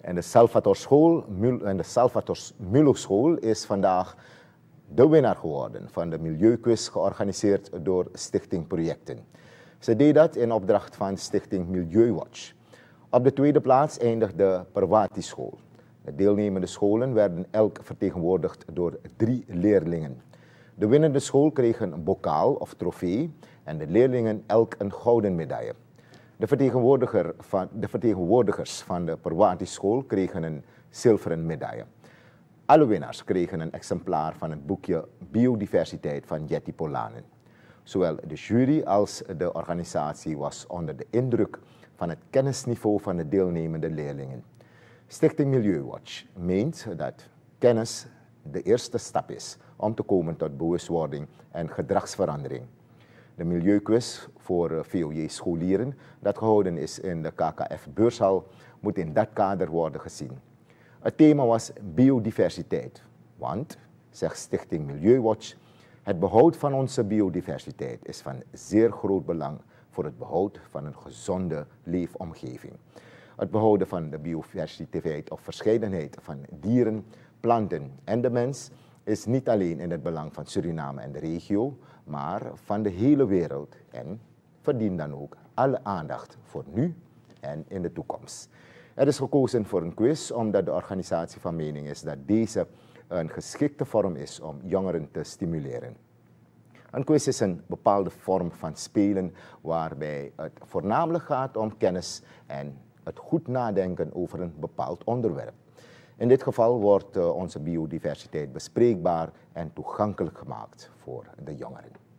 En de Salvator School en de Salvator Mulo School is vandaag de winnaar geworden van de Milieuquiz georganiseerd door Stichting Projecten. Ze deed dat in opdracht van Stichting Milieuwatch. Op de tweede plaats eindigde de Parvati School. De deelnemende scholen werden elk vertegenwoordigd door drie leerlingen. De winnende school kreeg een bokaal of trofee en de leerlingen elk een gouden medaille. De, vertegenwoordiger van, de vertegenwoordigers van de Parvati School kregen een zilveren medaille. Alle winnaars kregen een exemplaar van het boekje Biodiversiteit van Jetty Polanen. Zowel de jury als de organisatie was onder de indruk van het kennisniveau van de deelnemende leerlingen. Stichting Milieuwatch meent dat kennis de eerste stap is om te komen tot bewustwording en gedragsverandering. De Milieuquiz voor eh, VOJ-scholieren, dat gehouden is in de KKF Beurshal, moet in dat kader worden gezien. Het thema was biodiversiteit, want, zegt Stichting Milieuwatch, het behoud van onze biodiversiteit is van zeer groot belang voor het behoud van een gezonde leefomgeving. Het behouden van de biodiversiteit of verscheidenheid van dieren, planten en de mens is niet alleen in het belang van Suriname en de regio, maar van de hele wereld en verdient dan ook alle aandacht voor nu en in de toekomst. Er is gekozen voor een quiz omdat de organisatie van mening is dat deze een geschikte vorm is om jongeren te stimuleren. Een quiz is een bepaalde vorm van spelen waarbij het voornamelijk gaat om kennis en het goed nadenken over een bepaald onderwerp. In dit geval wordt eh, onze biodiversiteit bespreekbaar en toegankelijk gemaakt voor de jongeren.